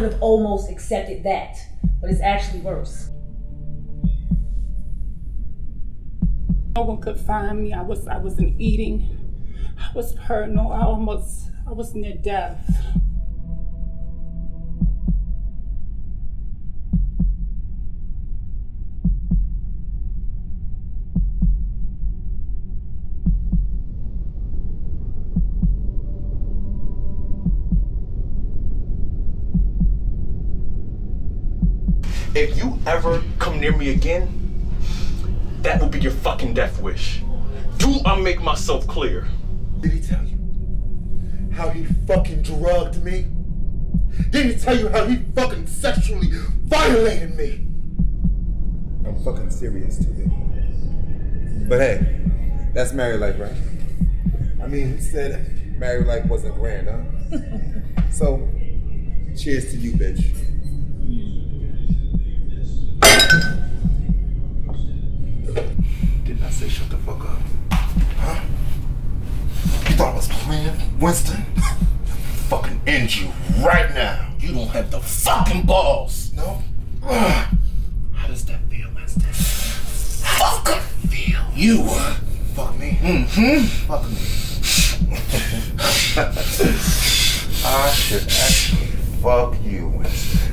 could have almost accepted that, but it's actually worse. No one could find me. I was I wasn't eating. I was paranoid. I almost I was near death. If you ever come near me again, that will be your fucking death wish. Do I make myself clear? Did he tell you how he fucking drugged me? Did he tell you how he fucking sexually violated me? I'm fucking serious today. But hey, that's married life, right? I mean, he said married life wasn't grand, huh? so, cheers to you, bitch. Playing, Winston? fucking end you right now. You don't have the fucking balls. No? How does that feel, Winston? Fuck feel. You. Fuck me. Mm-hmm. Fuck me. I should actually fuck you, Winston.